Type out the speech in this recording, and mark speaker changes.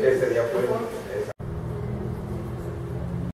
Speaker 1: Este día fue.